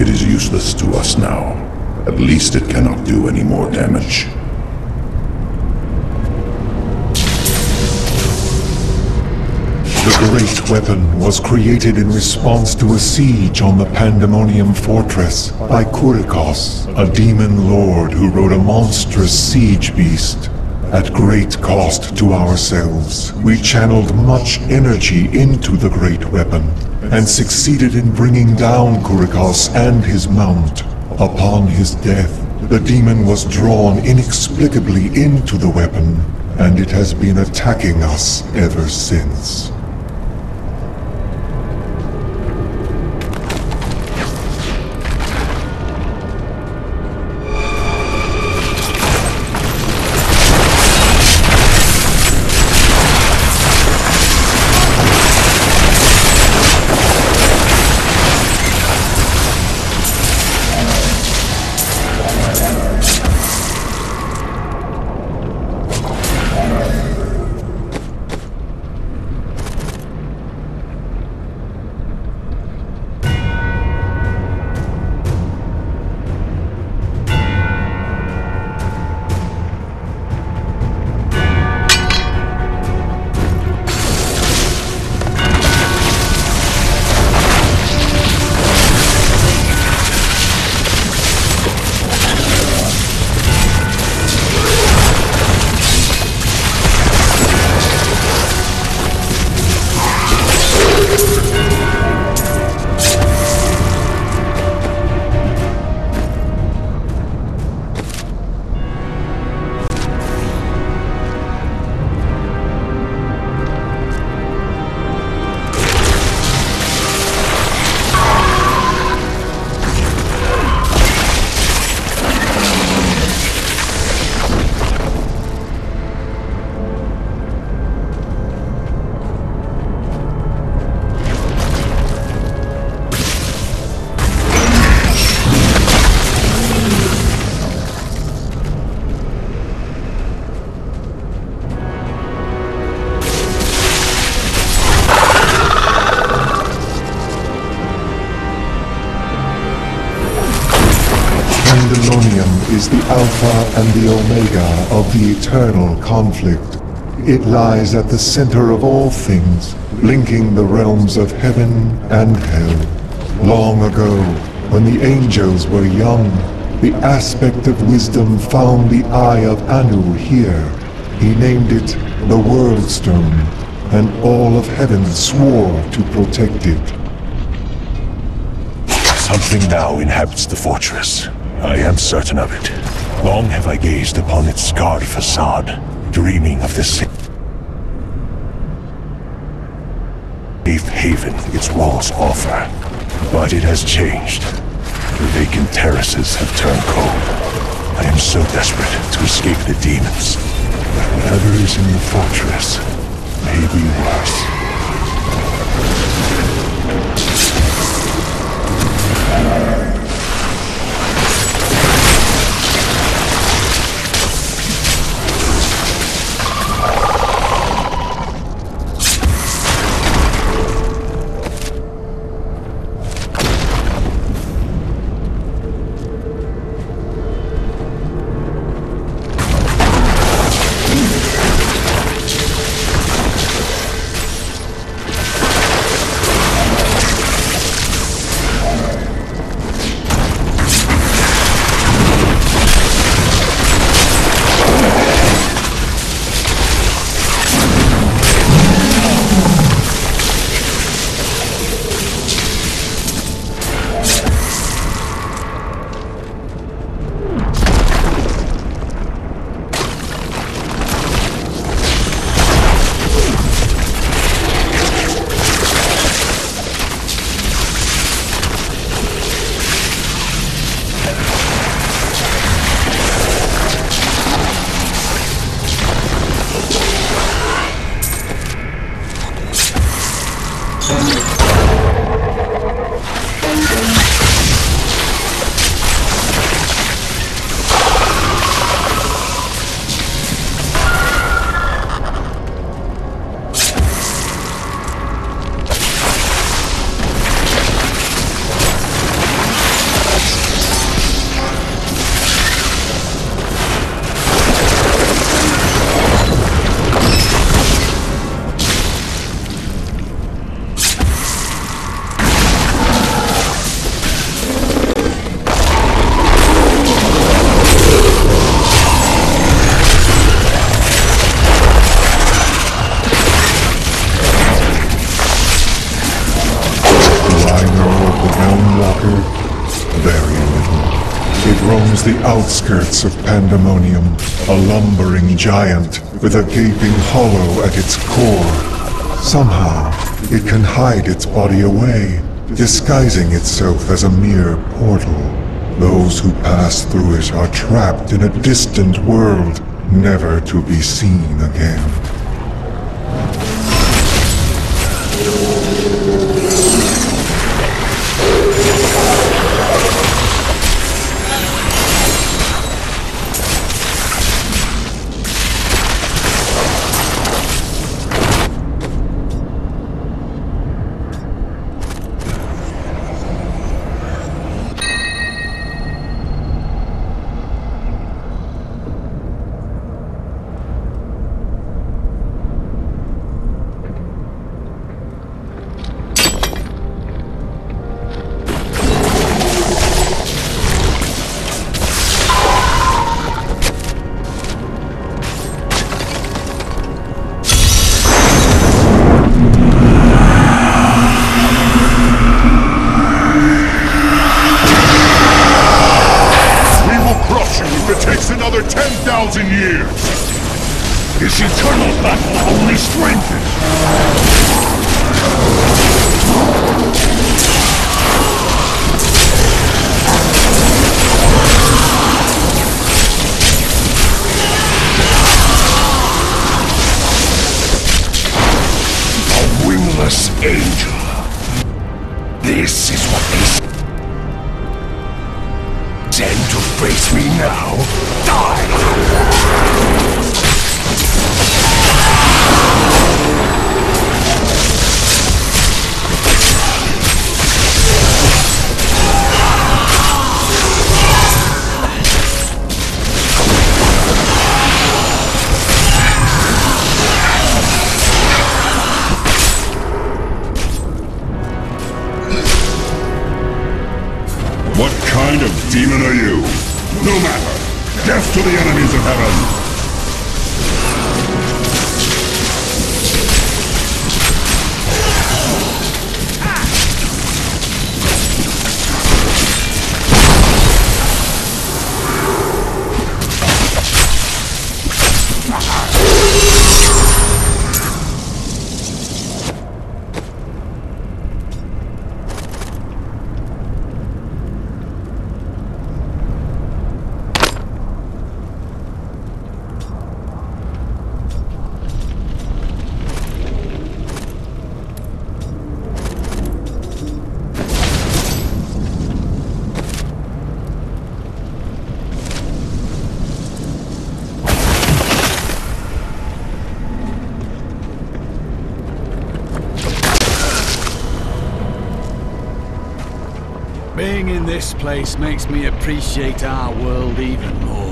It is useless to us now. At least it cannot do any more damage. The Great Weapon was created in response to a siege on the Pandemonium Fortress by Kurikos, a demon lord who rode a monstrous siege beast. At great cost to ourselves, we channeled much energy into the Great Weapon and succeeded in bringing down Kurikos and his mount. Upon his death, the demon was drawn inexplicably into the weapon, and it has been attacking us ever since. Is the Alpha and the Omega of the eternal conflict. It lies at the center of all things, linking the realms of heaven and hell. Long ago, when the angels were young, the aspect of wisdom found the eye of Anu here. He named it the World Stone, and all of heaven swore to protect it. Something now inhabits the fortress. I am certain of it. Long have I gazed upon its scarred facade, dreaming of the safe haven its walls offer. But it has changed. The vacant terraces have turned cold. I am so desperate to escape the demons. But whatever is in the fortress may be worse. The outskirts of Pandemonium, a lumbering giant with a gaping hollow at its core. Somehow, it can hide its body away, disguising itself as a mere portal. Those who pass through it are trapped in a distant world, never to be seen again. 10,000 years! This eternal battle only strengthens! A wingless angel. This is what they Send to face me now? Die! Kind of demon are you? No matter. Death to the enemies of heaven! Being in this place makes me appreciate our world even more.